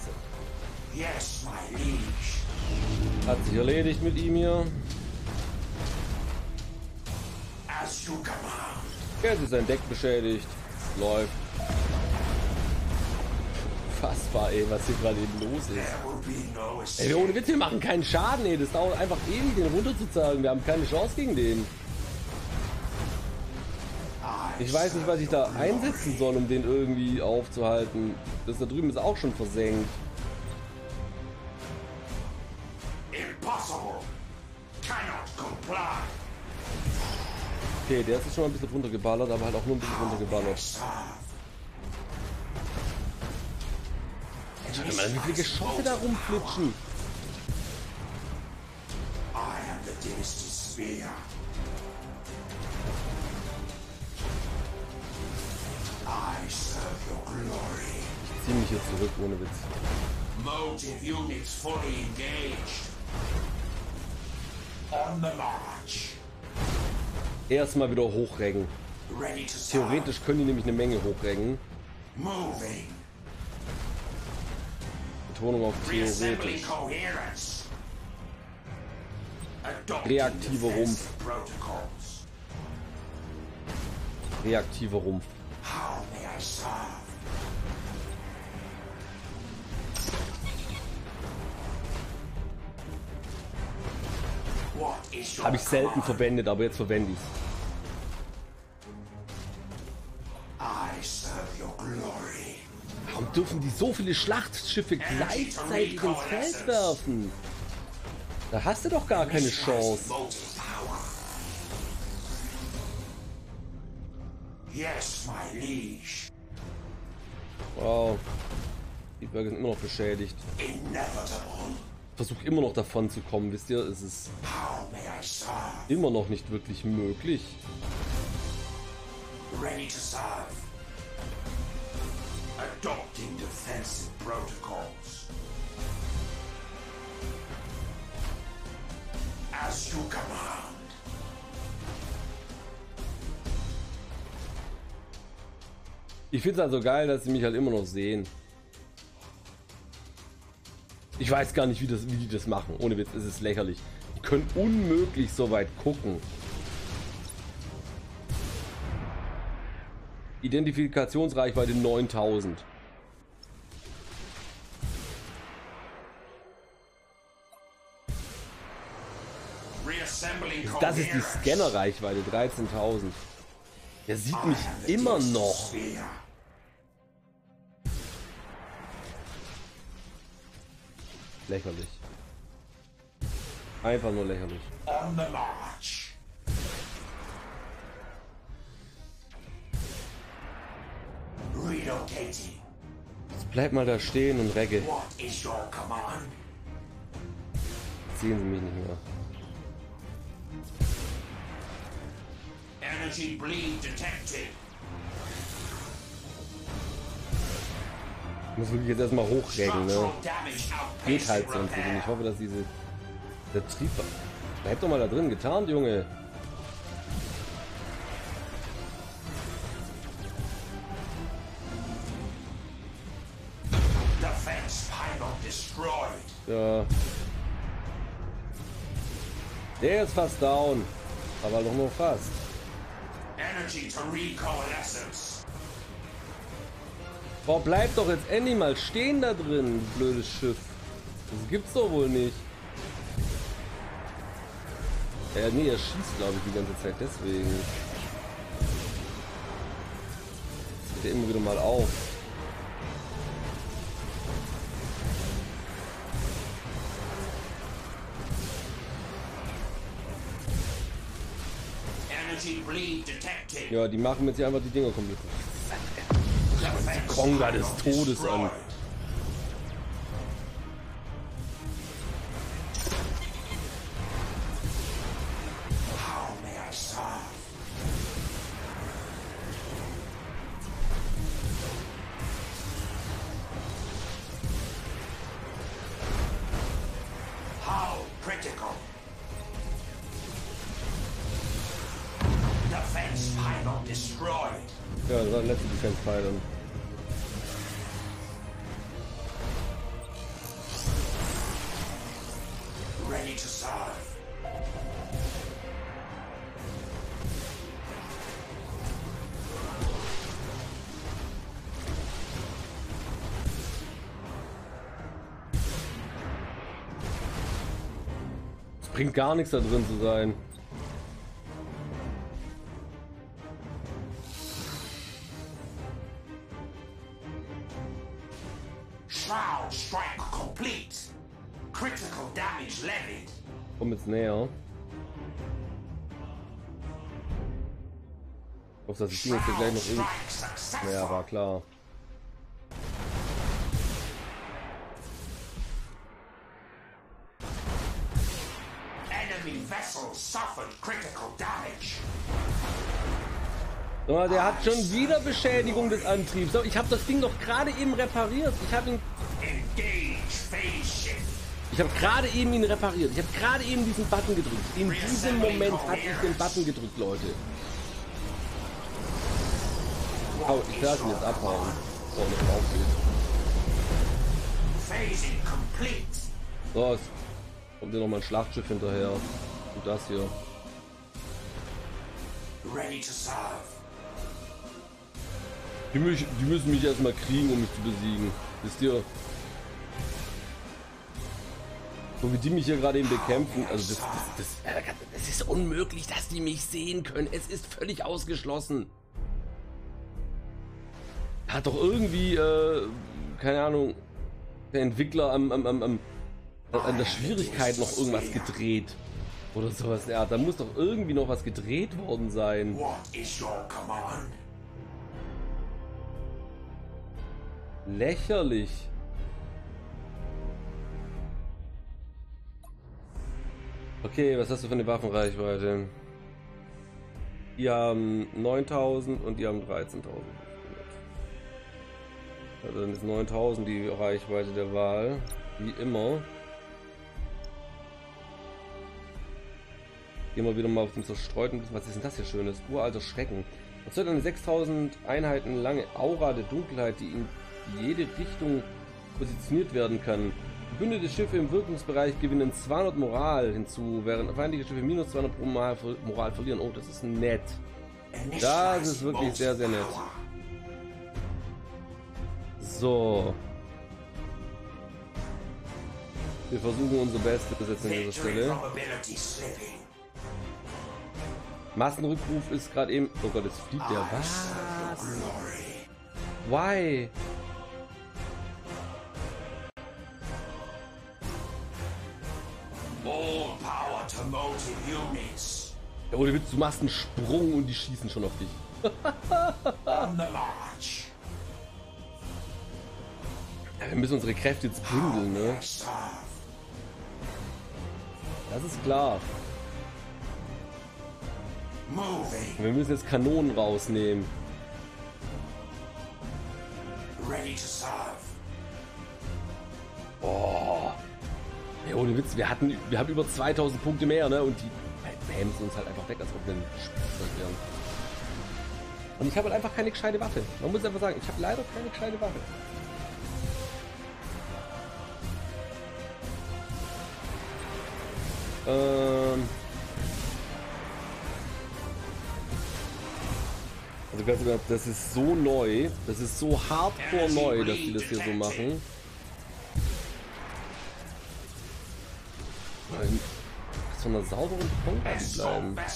Scheiße. Yes, my liege. Hat sich erledigt mit ihm hier. As you command. Jetzt ist sein Deck beschädigt. Läuft. Fassbar, ey, was hier gerade eben los ist. Ey, escape. ohne Witz, wir machen keinen Schaden, ey. Das dauert einfach ewig, den runterzuzeigen. Wir haben keine Chance gegen den. Ich weiß nicht, was ich da einsetzen soll, um den irgendwie aufzuhalten. Das da drüben ist auch schon versenkt. Okay, der ist schon mal ein bisschen runtergeballert, aber halt auch nur ein bisschen runtergeballert. Schau mal, wie viele Geschosse da rumflitschen. I am the dynasty sphere. Hier zurück, ohne Witz. Motive units fully engaged. On the march. Erstmal wieder serve. Theoretisch können die nämlich eine Menge hochreggen. Moving. Betonung auf theoretisch. Reaktive Rumpf. Reaktiver Rumpf. How may I serve? Habe ich selten verwendet, aber jetzt verwende ich's. I serve your glory. Warum dürfen die so viele Schlachtschiffe gleichzeitig ins Feld werfen? Da hast du doch gar keine Chance. Motive power. Yes, my liege. Wow. Die Berge sind immer noch beschädigt. Inevitable. Versuch immer noch davon zu kommen, wisst ihr? Es ist Immer noch nicht wirklich möglich. Ready to serve. Adopting defensive protocols. As you command. Ich finde es also geil, dass sie mich halt immer noch sehen. Ich weiß gar nicht, wie, das, wie die das machen. Ohne Witz, es ist lächerlich. Können unmöglich so weit gucken. Identifikationsreichweite 9000. Reassembling Das ist die. Scannerreichweite 13.000. Der sieht mich the immer noch. Lächerlich. Einfach nur lächerlich. On the march. Relocating. Jetzt bleib mal da stehen und regge. Sehen sie mich nicht mehr. Energy bleed detected. Ich muss wirklich jetzt erstmal hochreggen, ne? Geht halt sonst nicht. Ich hoffe, dass diese. Der Trieb. Bleib doch mal da drin, getarnt, Junge. Ja. Der ist fast down. Aber doch nur fast. Energy to recoalescence. Boah, bleib doch jetzt endlich mal stehen da drin, blödes Schiff. Das gibt's doch wohl nicht. Ja, nee, er schießt, glaube ich, die ganze Zeit deswegen. Geht er immer wieder mal auf. Ja, die machen jetzt hier einfach die Dinger komplett. Konga des Todes an. destroyed. Yeah, well, let fight them. Ready to serve. Es bringt gar nichts da drin zu sein. Shroud strike complete. Critical damage levied. Komm jetzt näher. Dass ich die jetzt gleich noch irgendwie... Naja, war klar. Enemy vessel suffered critical damage. So, der hat schon wieder Beschädigung des Antriebs. Ich habe das Ding doch gerade eben repariert. Ich habe ihn, ich habe gerade eben ihn repariert. Ich habe gerade eben diesen Button gedrückt. In diesem Moment habe ich den Button gedrückt, Leute. Oh, ich lasse ihn jetzt abhauen. Drauf geht. Phasing complete. So, es kommt hier nochmal ein Schlachtschiff hinterher. Und das hier. Ready to serve. Die, mich, die müssen mich erstmal kriegen, um mich zu besiegen. Wisst ihr? So wie die mich hier gerade eben bekämpfen. Also das, das, das, das ist unmöglich, dass die mich sehen können. Es ist völlig ausgeschlossen. Hat doch irgendwie, äh, keine Ahnung, der Entwickler am, am, am, am, an der Schwierigkeit noch irgendwas gedreht. Oder sowas. Ja, da muss doch irgendwie noch was gedreht worden sein. What is your command? Lächerlich. Okay, was hast du für eine Waffenreichweite? Die haben 9000 und die haben 13.500. Also dann ist 9000 die Reichweite der Wahl. Wie immer. Gehen wir wieder mal auf den zerstreuten. Was ist denn das hier schönes? Uralter Schrecken. Wird eine 6000 Einheiten lange Aura der Dunkelheit, die in jede Richtung positioniert werden kann. Gebündete Schiffe im Wirkungsbereich gewinnen 200 Moral hinzu, während feindliche Schiffe minus 200 pro Moral, Moral verlieren. Oh, das ist nett. Das ist wirklich sehr, sehr nett. So. Wir versuchen unser Bestes jetzt an dieser Stelle. Massenrückruf ist gerade eben. Oh Gott, jetzt fliegt der. Was? Glory. Why? Ohne Witz, du machst einen Sprung und die schießen schon auf dich. Ja, wir müssen unsere Kräfte jetzt bündeln, ne? Das ist klar. Wir müssen jetzt Kanonen rausnehmen. Ready to serve. Oh. Ja, ohne Witz, wir hatten, wir haben über 2000 Punkte mehr, ne? Und die bremsen uns halt einfach weg, als ob wir ein Spielzeug wären. Und ich habe halt einfach keine gescheite Waffe. Man muss einfach sagen, ich habe leider keine gescheite Waffe. Ähm. Also ganz ehrlich, das ist so neu, das ist so hardcore neu, dass die das hier so machen. Zu einer sauberen Punkt Assault bleiben.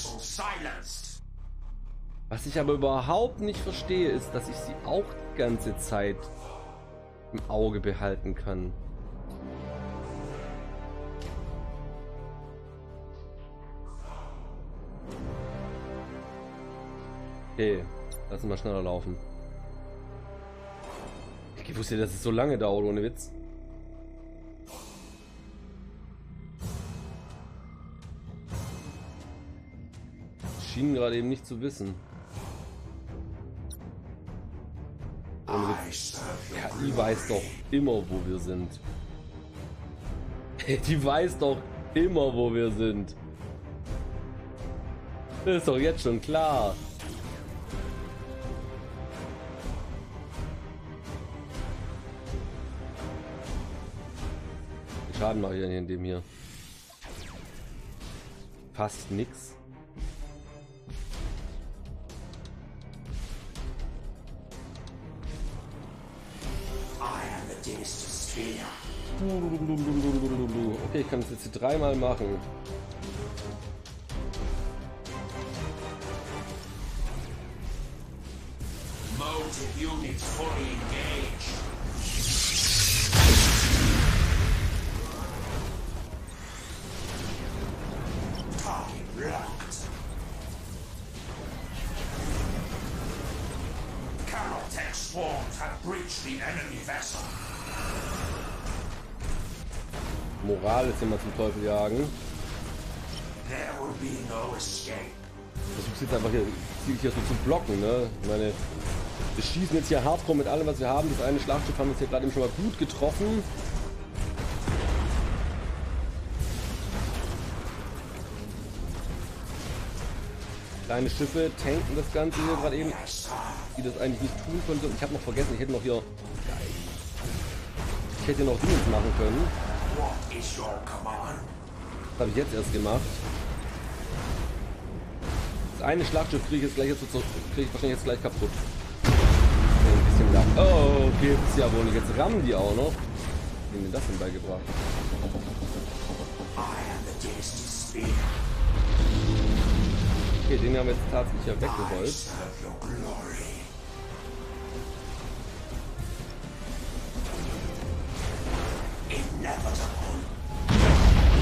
Was ich aber überhaupt nicht verstehe, ist, dass ich sie auch die ganze Zeit im Auge behalten kann. Okay, lass uns mal schneller laufen. Ich wusste, dass es so lange dauert, ohne Witz. Schienen gerade eben nicht zu wissen. Ohne Witz. I serve Ja, your die weiß doch immer, wo wir sind. Die weiß doch immer, wo wir sind. Das ist doch jetzt schon klar. Schaden mache ich denn in dem hier? Fast nix. ich kann das jetzt dreimal machen. Motive units fully engaged. Moral ist immer zum Teufel jagen. Versuch's jetzt einfach hier, hier so zu blocken, ne? Ich meine, wir schießen jetzt hier hardcore mit allem, was wir haben. Das eine Schlachtschiff haben wir jetzt hier gerade eben schon mal gut getroffen. Kleine Schiffe tanken das Ganze hier gerade eben, die das eigentlich nicht tun könnte. Ich habe noch vergessen, ich hätte noch hier... Ich hätte noch Dinge machen können. Habe ich jetzt erst gemacht. Das eine Schlachtschiff kriege ich jetzt gleich jetzt so, kriege ich wahrscheinlich jetzt gleich kaputt. Ein bisschen lang. Oh, ist ja wohl nicht. Jetzt rammen die auch noch. Haben mir das denn beigebracht? Okay, den haben wir jetzt tatsächlich ja weggerollt.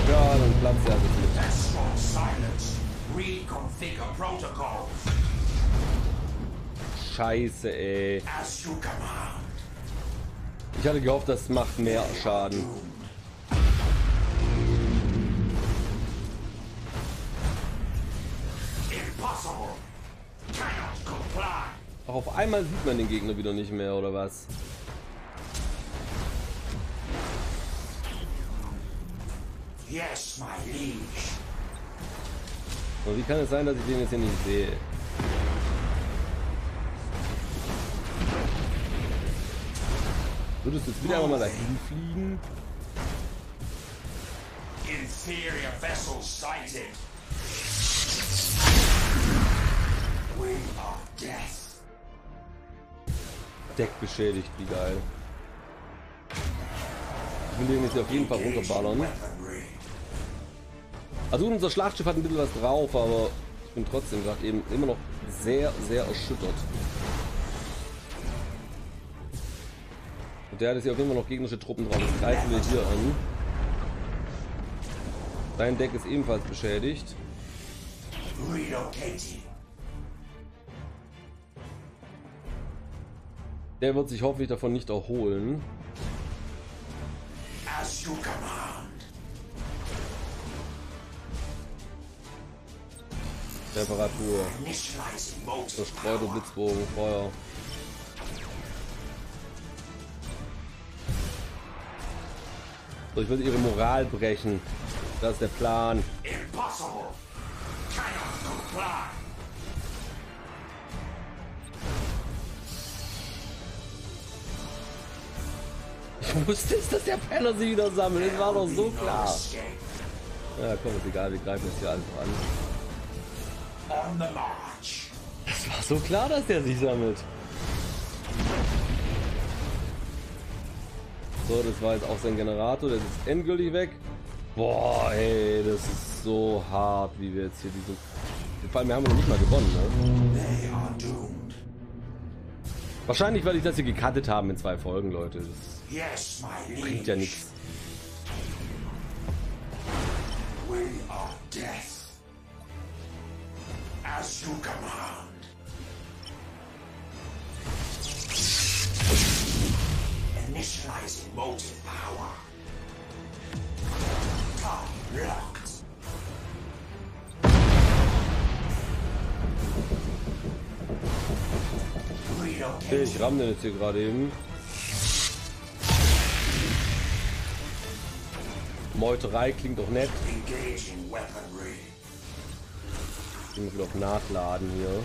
Ja, dann platzt er sich mit. Scheiße, ey. Ich hatte gehofft, das macht mehr Schaden. Auch auf einmal sieht man den Gegner wieder nicht mehr, oder was? Yes, my liege. Und wie kann es sein, dass ich den jetzt hier nicht sehe? Würdest du jetzt wieder einmal mal dahin fliegen? Inferior vessel sighted. We are death. Deck beschädigt, wie geil. Ich will den jetzt hier auf jeden Fall runterballern. Also unser Schlachtschiff hat ein bisschen was drauf, aber ich bin trotzdem gerade eben immer noch sehr, sehr erschüttert. Und der hat jetzt hier auf jeden Fall noch gegnerische Truppen drauf. Jetzt greifen wir hier an. Dein Deck ist ebenfalls beschädigt. Der wird sich hoffentlich davon nicht erholen. As you. Temperatur, power. Blitzbogen, Feuer. So, ich will ihre Moral brechen. Das ist der Plan. Ich wusste es, dass der Penner sie wieder sammelt. Das war doch so klar. Ja, komm, ist egal, wir greifen jetzt hier einfach an. On the march. Es war so klar, dass der sich sammelt. So, das war jetzt auch sein Generator, der ist jetzt endgültig weg. Boah, ey, das ist so hart, wie wir jetzt hier diese... Vor allem, wir haben noch nicht mal gewonnen, ne? They are doomed. Wahrscheinlich, weil ich das hier gecuttet haben in zwei Folgen, Leute. Das bringt ja nichts. We are death. As you command. Initializing motive power. Target locked. Ich ramm den jetzt hier gerade eben. Meuterei klingt doch nett. Engaging weaponry. Ich muss wieder auf Nachladen hier.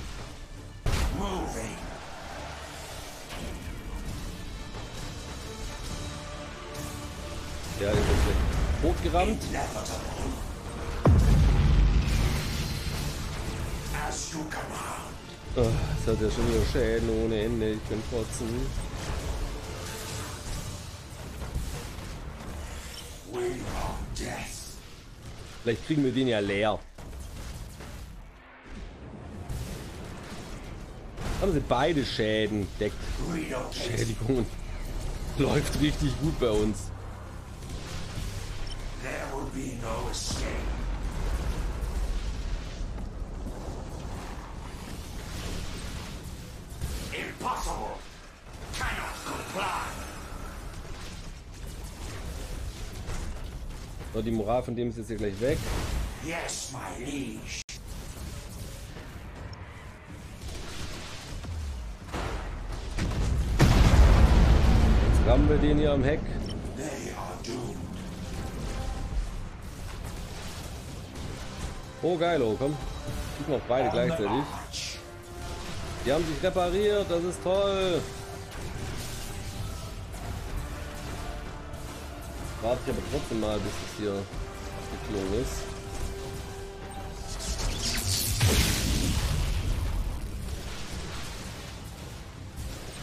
Der wird jetzt you command. Oh, das hat ja schon wieder Schäden ohne Ende. Ich bin death. Vielleicht kriegen wir den ja leer. Haben sie beide Schäden deckt. Schädigungen. Läuft richtig gut bei uns. Impossible. Cannot comply. So, die Moral von dem ist jetzt hier gleich weg. Yes, my liege. Rammen wir den hier am Heck. Oh, geil, oh, komm. Schießen auf beide gleichzeitig. Die haben sich repariert, das ist toll. Warte ich aber trotzdem mal, bis es hier geflogen ist.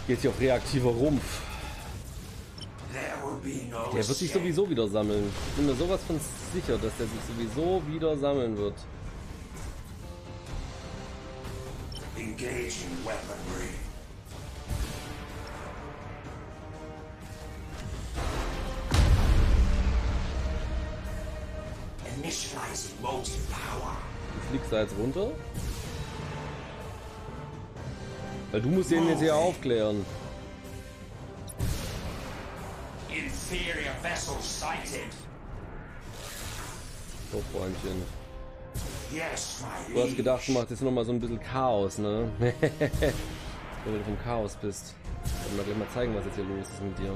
Jetzt hier auf reaktiver Rumpf. Der wird sich sowieso wieder sammeln. Ich bin mir sowas von sicher, dass der sich sowieso wieder sammeln wird. Engaging weaponry. Initializing motive power. Du fliegst da jetzt runter? Weil du musst den jetzt hier aufklären. Inferior vessel sighted. So, Freundchen. Du hast gedacht, du machst jetzt nochmal so ein bisschen Chaos, ne? Wenn du vom Chaos bist. Ich will mal gleich mal zeigen, was jetzt hier los ist mit dir.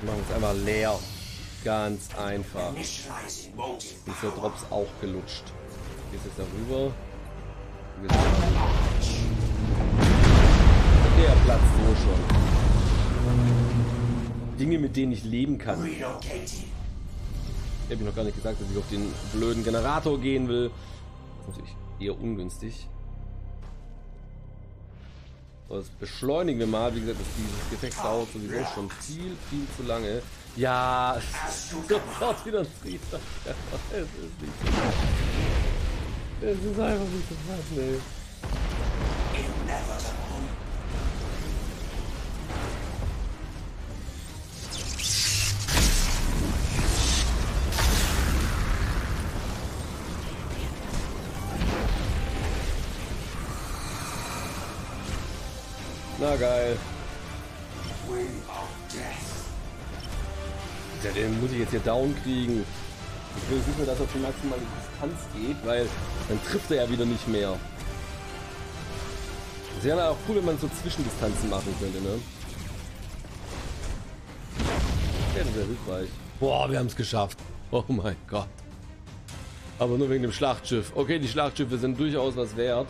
Wir machen es einfach leer. Ganz einfach. Ist der. Drops auch gelutscht. Gehst jetzt darüber. Gehst. Der platzt so schon. Dinge, mit denen ich leben kann. Ich habe noch gar nicht gesagt, dass ich auf den blöden Generator gehen will. Das ist natürlich eher ungünstig. Das beschleunigen wir mal. Wie gesagt, das, dieses Gefecht dauert sowieso schon viel, viel zu lange. Ja, sofort wieder ein Triebwerk. Es ist nicht zu fassen. Es ist einfach nicht zu fassen, ey. Geil. Ja, den muss ich jetzt hier down kriegen. Ich will nicht mehr, dass er die maximale Distanz geht, weil dann trifft er ja wieder nicht mehr. Es wäre ja auch cool, wenn man so Zwischendistanzen machen könnte, ne? Wäre sehr hilfreich. Boah, wir haben es geschafft. Oh mein Gott. Aber nur wegen dem Schlachtschiff. Okay, die Schlachtschiffe sind durchaus was wert.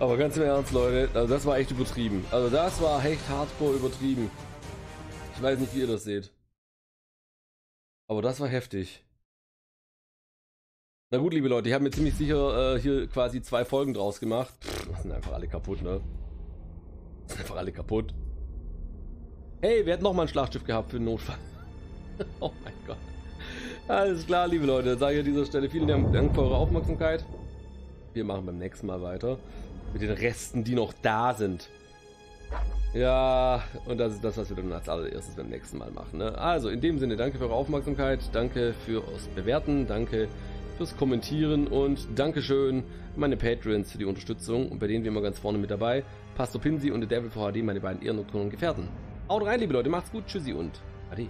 Aber ganz im Ernst, Leute, also das war echt übertrieben. Also das war echt hardcore übertrieben. Ich weiß nicht, wie ihr das seht. Aber das war heftig. Na gut, liebe Leute, ich habe mir ziemlich sicher äh, hier quasi zwei Folgen draus gemacht. Pff, das sind einfach alle kaputt, ne? Sind einfach alle kaputt. Hey, wir hätten noch mal ein Schlachtschiff gehabt für den Notfall. oh mein Gott. Alles klar, liebe Leute. Sage ich an dieser Stelle vielen Dank für eure Aufmerksamkeit. Wir machen beim nächsten Mal weiter. Mit den Resten, die noch da sind. Ja, und das ist das, was wir dann als allererstes beim nächsten Mal machen. Ne? Also, in dem Sinne, danke für eure Aufmerksamkeit, danke fürs Bewerten, danke fürs Kommentieren und Dankeschön meine Patreons für die Unterstützung und bei denen wir immer ganz vorne mit dabei. Pastor Pinsi und The Devil VHD, meine beiden Ehren und Gefährten. Haut rein, liebe Leute, macht's gut, tschüssi und ade.